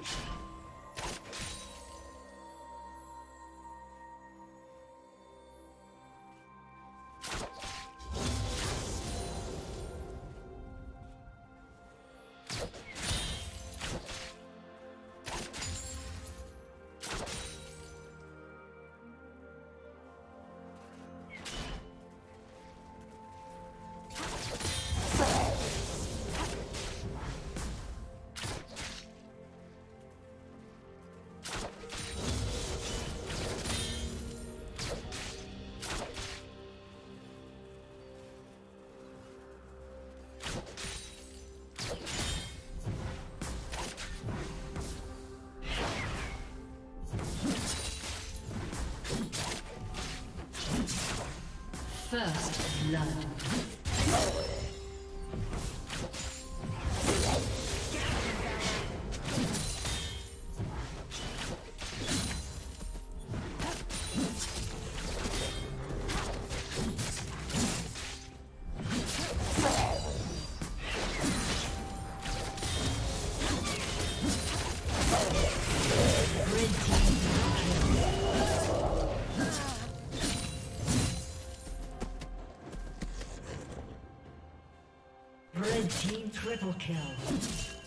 you First blood. Triple kill.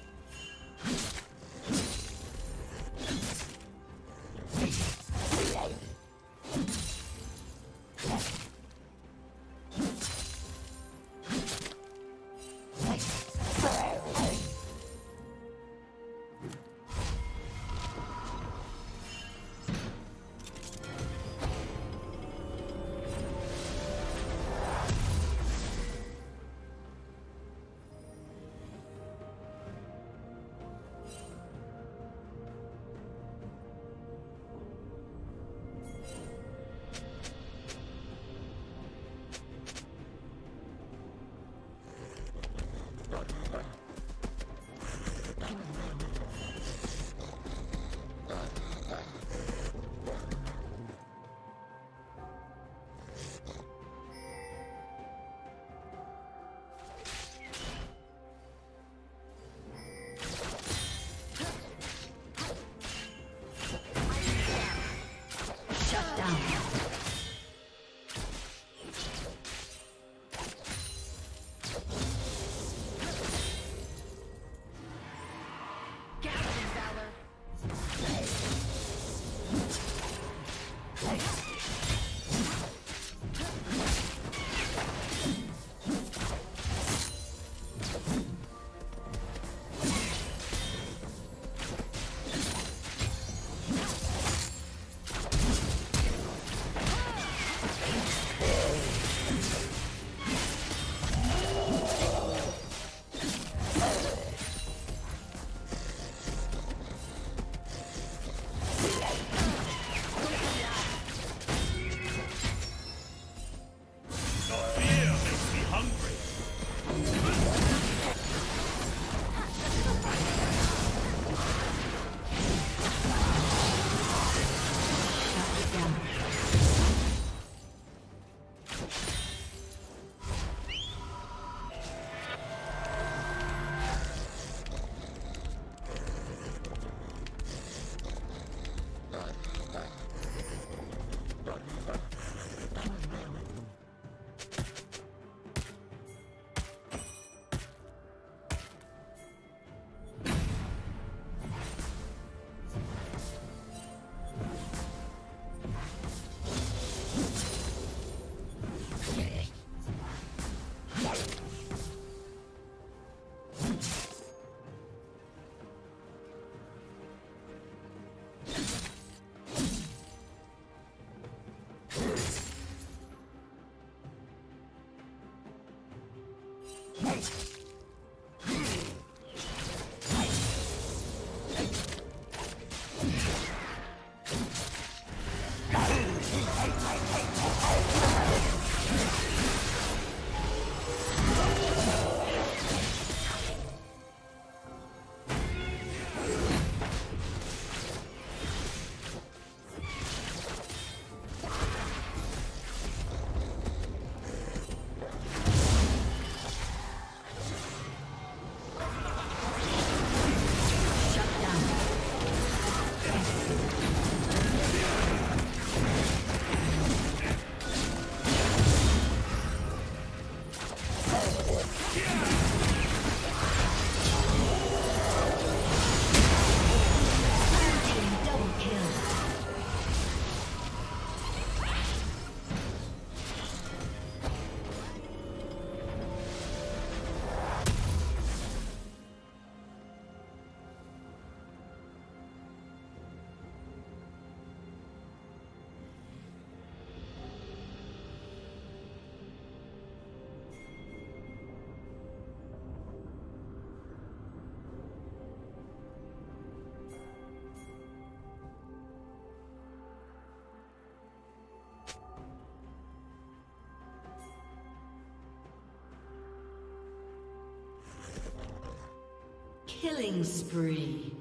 Killing spree.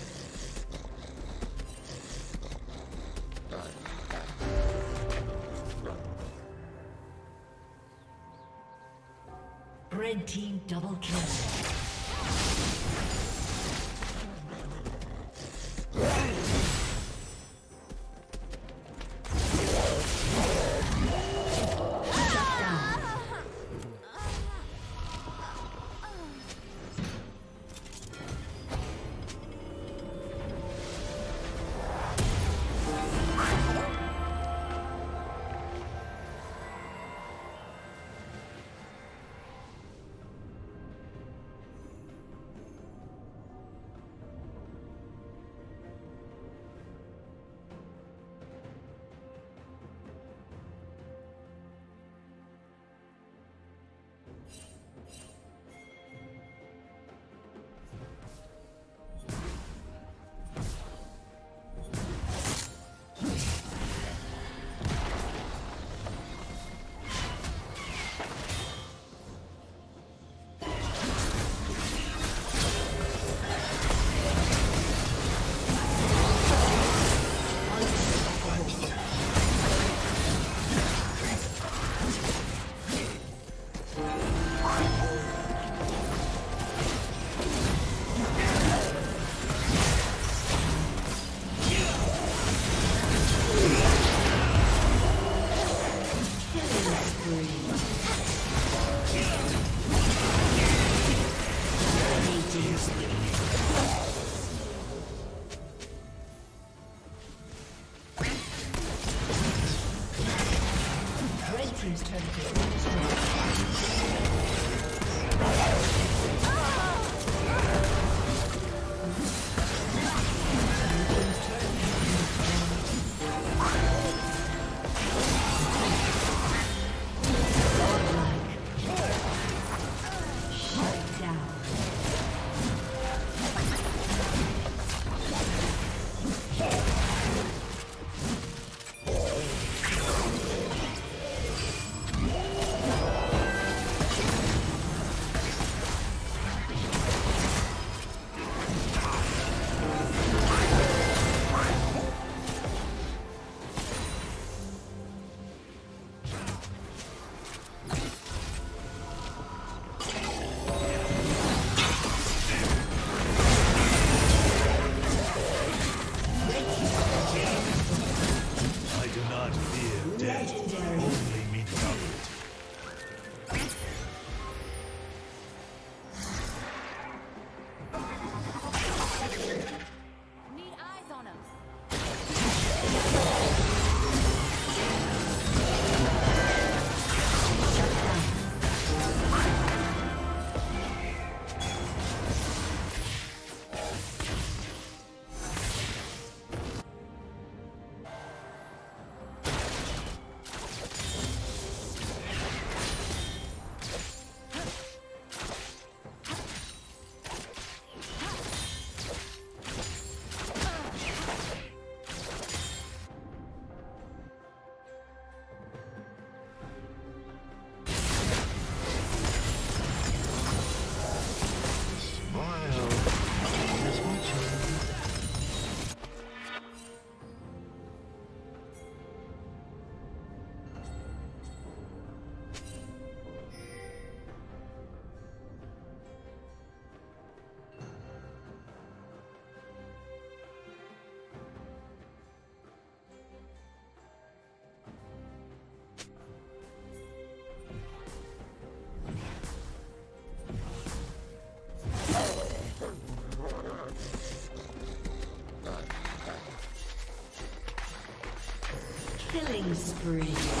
Spree.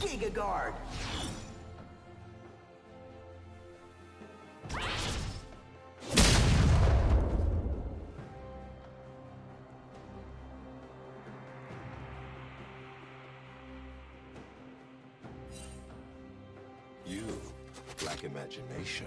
Giga Guard! You lack imagination.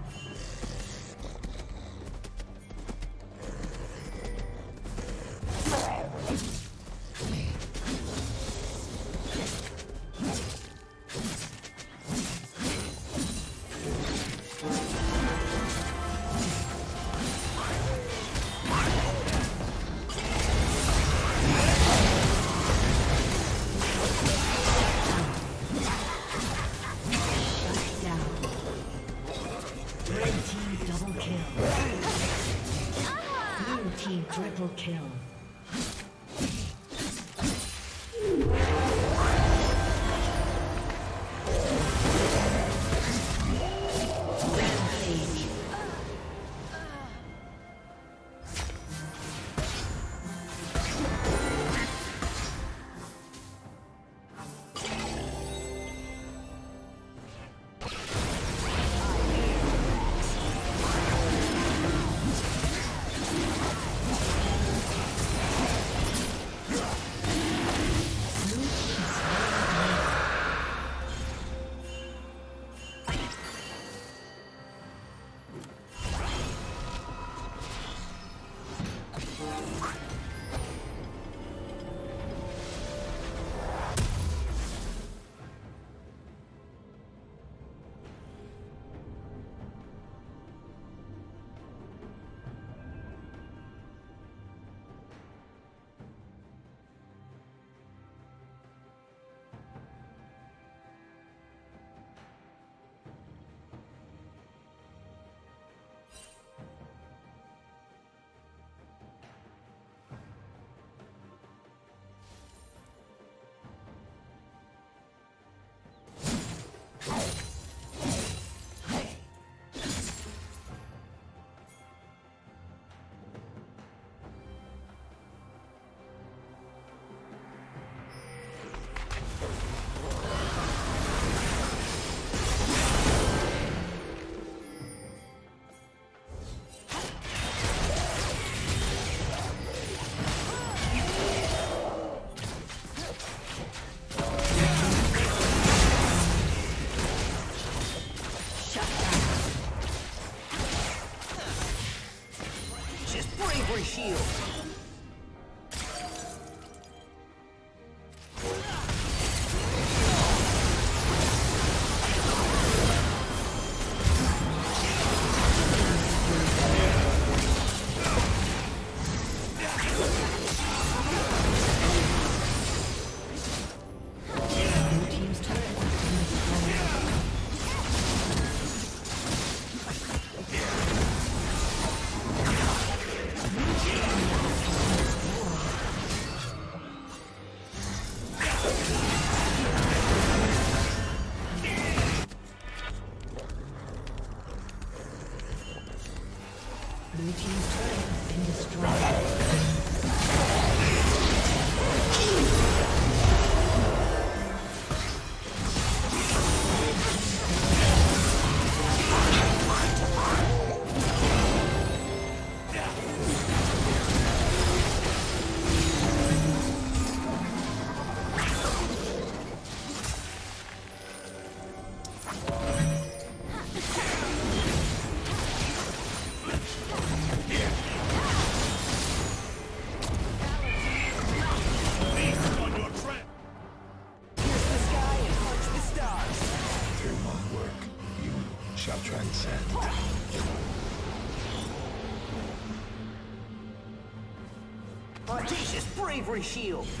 Bravery shield.